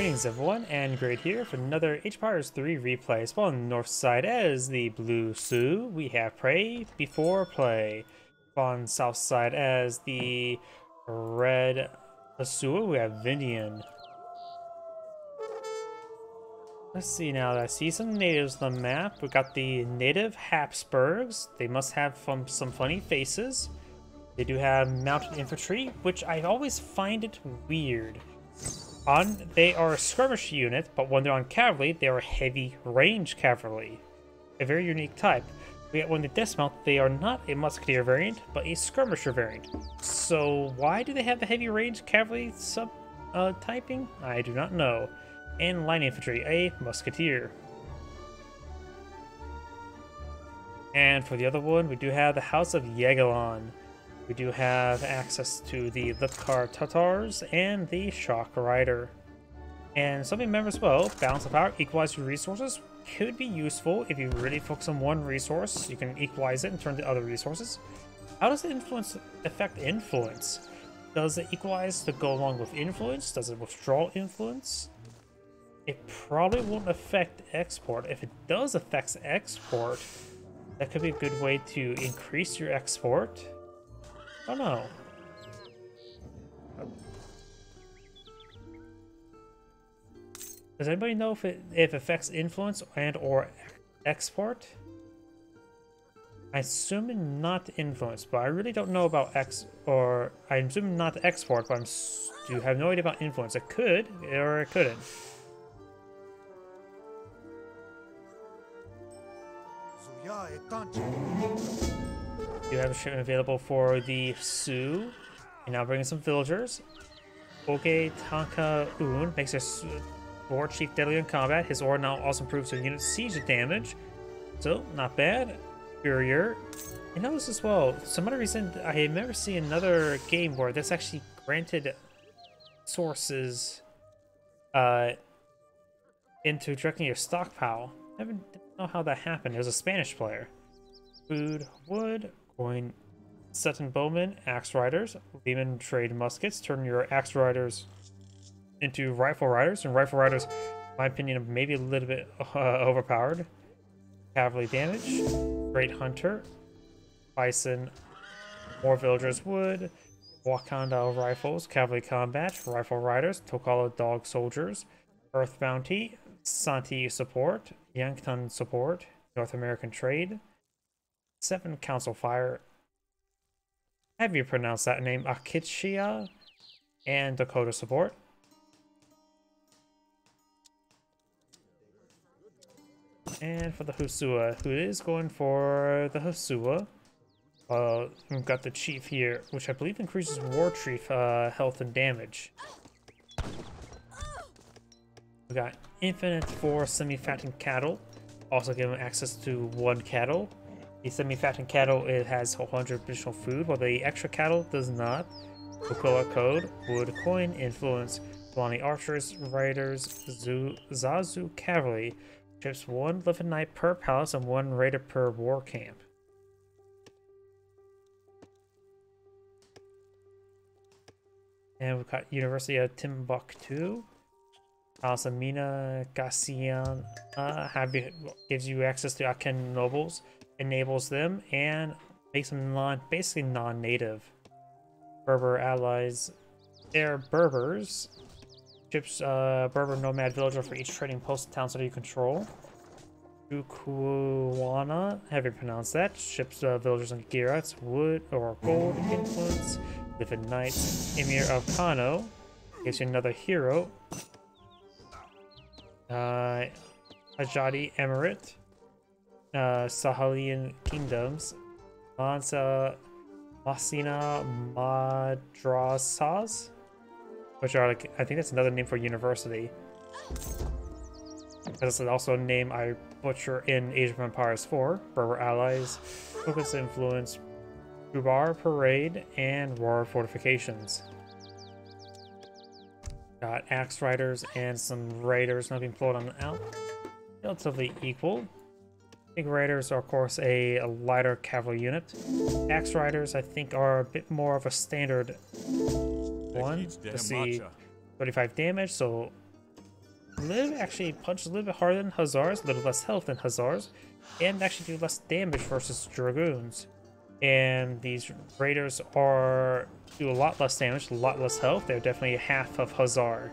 Greetings everyone, Angrade here for another Age of Empires 3 replay. Spawn on the north side as the Blue Sioux, we have Prey before play. On south side as the Red Sioux, we have Vindian. Let's see now, I see some natives on the map. We got the native Habsburgs. They must have some, some funny faces. They do have mounted infantry, which I always find it weird. On they are a skirmish unit, but when they're on cavalry, they are heavy range cavalry. A very unique type. Yet when they dismount, they are not a musketeer variant, but a skirmisher variant. So why do they have the heavy range cavalry sub uh, typing? I do not know and line infantry, a musketeer. And for the other one, we do have the House of Jagiellon. We do have access to the Lipkar Tatars and the Shock Rider. And something remember as well, balance of power, equalize your resources could be useful if you really focus on one resource. You can equalize it and turn to other resources. How does the influence affect influence? Does it equalize to go along with influence? Does it withdraw influence? it probably won't affect export. If it does affect export, that could be a good way to increase your export. Oh, don't know. Does anybody know if it if affects influence and or export? I assume not influence, but I really don't know about X or I'm assuming not export, but I'm do you have no idea about influence. It could or it couldn't. You have a shipment available for the Sioux. And now bringing some villagers. Oge Tanka Un makes his war chief deadly in combat. His aura now also improves the unit siege damage. So, not bad. Courier. I noticed as well, some other reason I have never seen another game where this actually granted sources uh, into directly your stockpile. I haven't know how that happened. It was a Spanish player. Food, wood, coin, Sutton Bowman, Axe Riders, Lehman Trade Muskets. Turn your Axe Riders into Rifle Riders, and Rifle Riders, my opinion, maybe a little bit uh, overpowered. Cavalry damage, Great Hunter, Bison, more Villagers Wood, Wakanda Rifles, Cavalry Combat, Rifle Riders, Tokala Dog Soldiers, Earth Bounty, Santee Support, Yankton Support, North American Trade, Seven Council Fire, have you pronounced that name, Akitshia, and Dakota Support. And for the Husua, who is going for the Husua, uh, we've got the Chief here, which I believe increases War Chief uh, health and damage. We got infinite for semi-fattened cattle, also giving access to one cattle. The semi-fattened cattle it has 100 additional food, while the extra cattle does not. Aquila code, wood coin, influence, Fulani archers, raiders, Zoo, Zazu cavalry, ships one living knight per palace and one raider per war camp. And we've got University of Timbuktu, Alsamina Gassian uh, have gives you access to Akan nobles, enables them, and makes them non basically non-native. Berber allies, they're Berbers. Ships uh, Berber nomad villager for each trading post town that you control. Ukuwana, have you pronounced that? Ships uh, villagers and Gira, it's wood or gold influence. Living knights, Emir of Kano, gives you another hero, uh, Ajadi Emirate, uh, Sahelian Kingdoms, Mansa Masina Madrasas, which are like, I think that's another name for university. That's also a name I butcher in Age of Empires 4, Berber Allies, Focus Influence, Durbar Parade, and War Fortifications. Got Axe Riders and some Raiders not being pulled on the out. Relatively equal. Big Raiders are, of course, a, a, lighter cavalry unit. Axe Riders, I think, are a bit more of a standard one. To see 35 damage, so little actually punch a little bit harder than Hussars, a little less health than Hussars, and actually do less damage versus Dragoons. And these Raiders are do a lot less damage, a lot less health. They're definitely half of Hussar.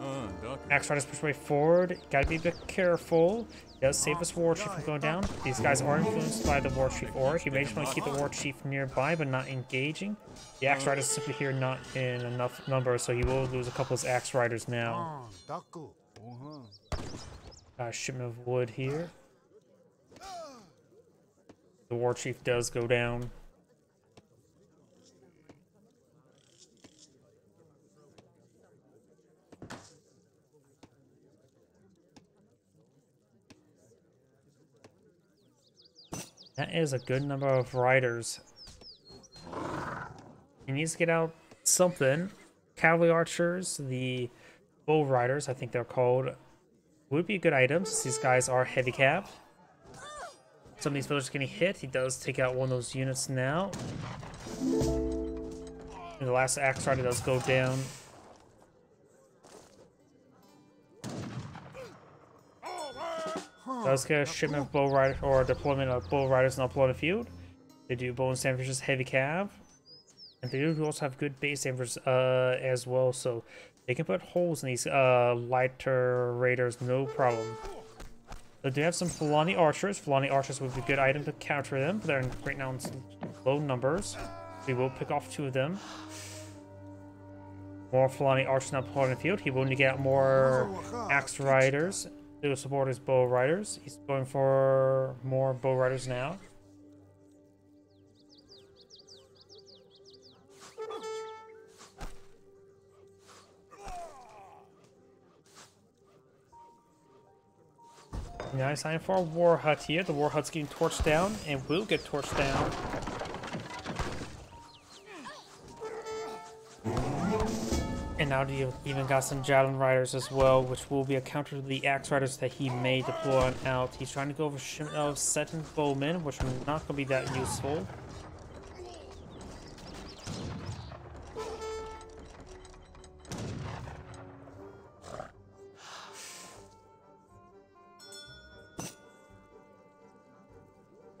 Uh, Axe Riders push way forward. Gotta be a bit careful. Does save this War Chief from going down. These guys are influenced by the War Chief aura. You may just want to keep the War Chief nearby, but not engaging. The Axe Riders simply here not in enough number, so he will lose a couple of Axe Riders now. A shipment of wood here. The War Chief does go down. That is a good number of riders. He needs to get out something. Cavalry archers, the bull riders, I think they're called, would be good items. These guys are heavy cap. Some of these villagers getting hit. He does take out one of those units now. And the last axe rider does go down. Does get a shipment of bow riders or deployment of bull riders not upon the field. They do bone sandwiches, heavy cav. And they do also have good base sandwiches uh, as well, so they can put holes in these uh, lighter raiders, no problem. They do have some Fulani archers. Fulani archers would be a good item to counter them, but they're right now in low numbers. We will pick off two of them. More Fulani archers now upon the field. He will need to get more axe riders to support his bow riders. He's going for more bow riders now. He's signing for a war hut here. The war hut's getting torched down and will get torched down. And now you even got some Javelin Riders as well, which will be a counter to the Axe Riders that he may deploy out. He's trying to go for uh, Seton Bowmen, which are not going to be that useful.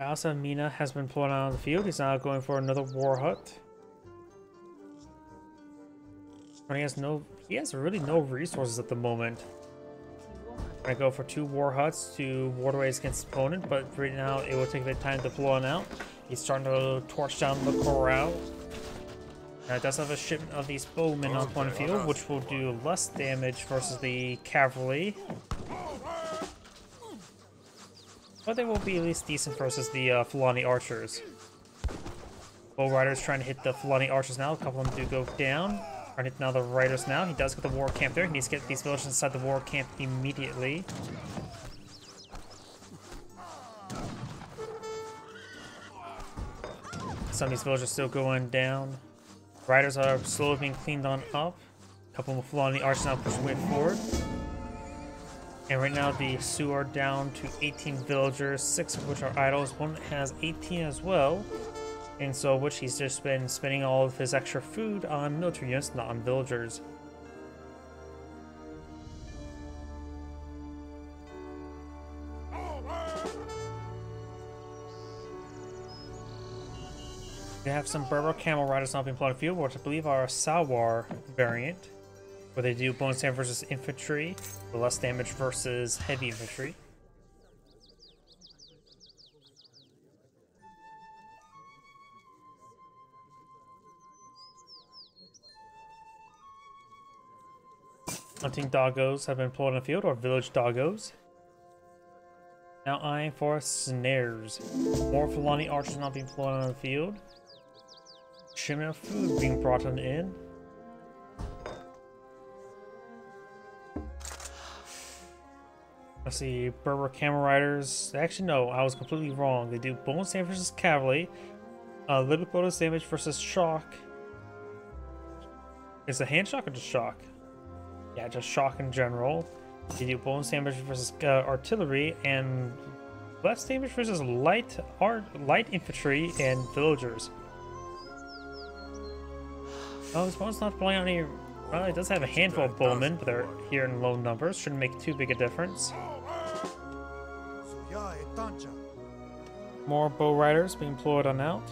Asa Mina has been pulled out of the field. He's now going for another War Hut. He has no, he has really no resources at the moment. I go for two war huts to ward away against opponent, but right now it will take a bit of time to blow out. He's starting to torch down the corral. Now it does have a shipment of these bowmen on one field, which will do less damage versus the cavalry. But they will be at least decent versus the uh, Fulani archers. Bow riders trying to hit the Fulani archers now. A couple of them do go down. Trying now the riders now. He does get the war camp there. He needs to get these villagers inside the war camp immediately. Some of these villagers still going down. Riders are slowly being cleaned on up. A couple of Fulani archers now pushing way forward. And right now the Sioux are down to 18 villagers, 6 of which are idols. One has 18 as well and so which he's just been spending all of his extra food on military units, not on villagers. We have some Berber Camel Riders not being plotted field, which I believe are a Sowar variant, where they do bonus damage versus infantry, less damage versus heavy infantry. Hunting doggos have been pulled in the field, or village doggos. Now eyeing for snares. More Fulani archers not being pulled on the field. Shipment of food being brought on in. Let's see, Berber Camel Riders. Actually, no, I was completely wrong. They do bone damage versus cavalry, uh, little bonus damage versus shock. Is it hand shock or just shock? Yeah, just shock in general. You do bonus damage versus uh, artillery and less damage versus light art, light infantry and villagers. Oh, this one's not playing on any Well, it does have a handful of bowmen, but they're here in low numbers. Shouldn't make too big a difference. More bow riders being employed on out.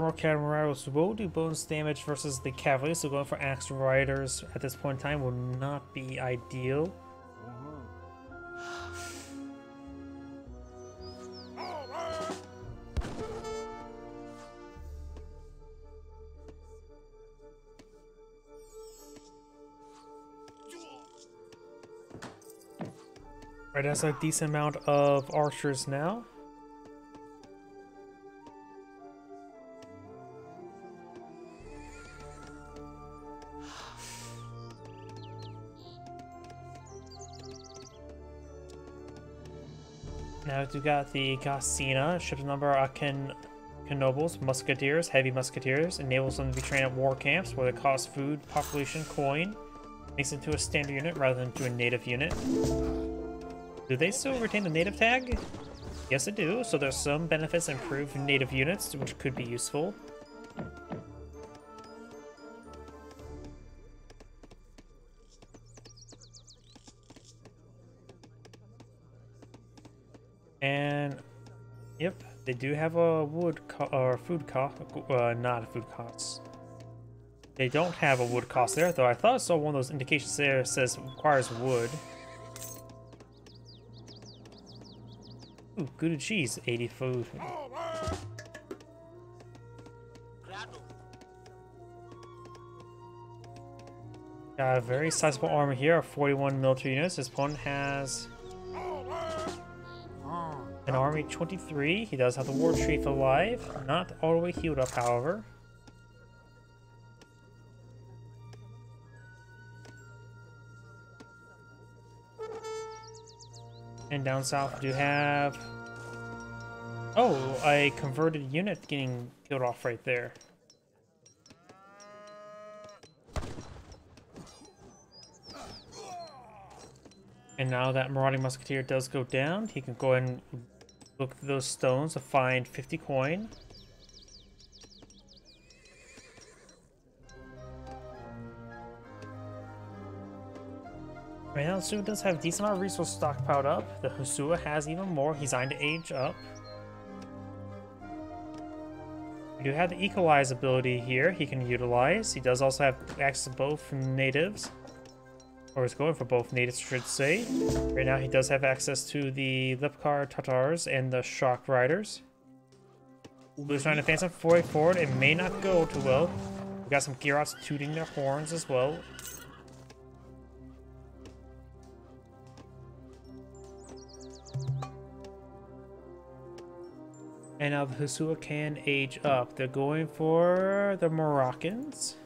Camaros will do bonus damage versus the cavalry, so going for axe riders at this point in time will not be ideal. Right, has a decent amount of archers now. We got the Gasina, ship number uh, Akan Nobles, Musketeers, Heavy Musketeers, enables them to be trained at war camps where they cost food, population, coin, makes it to a standard unit rather than to a native unit. Do they still retain the native tag? Yes, they do, so there's some benefits improved native units, which could be useful. Do have a wood or food cost, uh, not a food cost. They don't have a wood cost there, though I thought I saw one of those indications there says requires wood. Ooh, good cheese, 80 food. Got a very sizable armor here, 41 military units. This opponent has an army 23. He does have the war chief alive. Not all the way healed up, however. And down south, do have... Oh, a converted unit getting killed off right there. And now that Marauding Musketeer does go down, he can go ahead and look through those stones to find 50 coin. Right now, Husua does have a decent amount of resource stockpiled up. The Husua has even more. He's on to age up. We do have the Equalize ability here he can utilize. He does also have access to both natives. Or is going for both natives, should say. Right now he does have access to the Lipkar Tatars and the Shock Riders. Blue's trying to advance him forward forward. It may not go too well. We got some Griots tooting their horns as well. And now the Husua can age up. They're going for the Moroccans.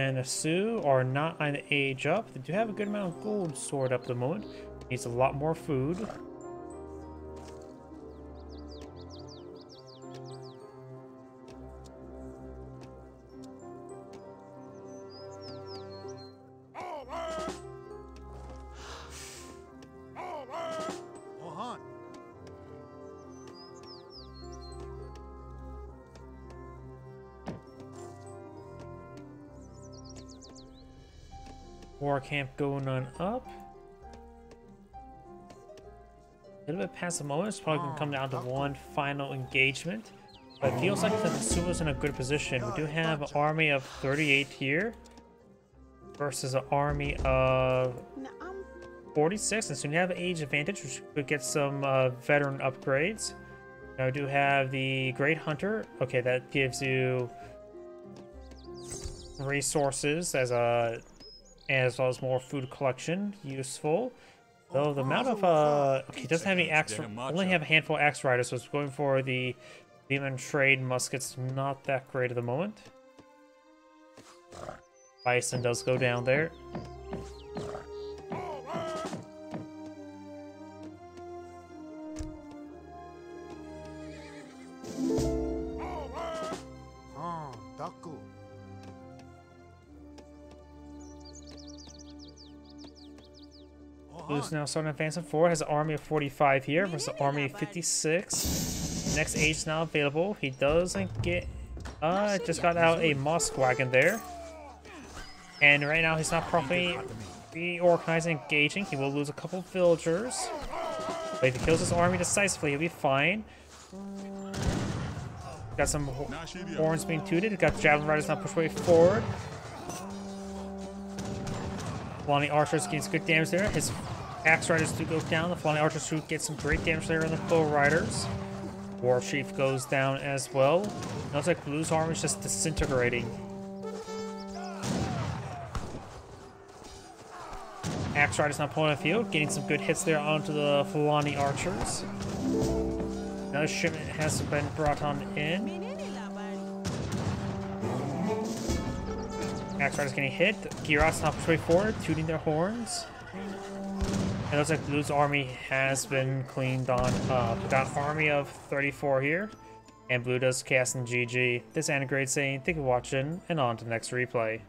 And Sioux are not on the age up. They do have a good amount of gold stored up at the moment. Needs a lot more food. War camp going on up. A little bit past the moment, it's probably gonna come down to one final engagement. But it feels like the Suba's in a good position. We do have an army of 38 here versus an army of 46, and so you have age advantage, which could get some uh, veteran upgrades. Now we do have the Great Hunter. Okay, that gives you resources as a as well as more food collection, useful. Though the amount of, uh, he doesn't have any axe, only have a handful of axe riders, so it's going for the demon trade muskets, not that great at the moment. Bison does go down there. Now starting advancing forward. Has an army of 45 here versus an army of 56. Next age now available. He doesn't get... Uh, just got out a musk Wagon there. And right now he's not properly reorganizing, engaging. He will lose a couple villagers. But if he kills his army decisively, he'll be fine. Got some horns being tooted. Got Javelin Riders now push way forward. Fulani Archers getting good damage there. His Axe Riders do go down. The Fulani Archers do get some great damage there on the Bow Riders. War Chief goes down as well. Looks like Blue's army is just disintegrating. Axe Riders now pulling the field, getting some good hits there onto the Fulani Archers. Another shipment has been brought on in. Axe Riders getting hit. Gyros now push forward, tuning their horns. It looks like Blue's army has been cleaned on up. Got army of 34 here. And Blue does cast in GG. This Angrade saying, thank you for watching, and on to the next replay.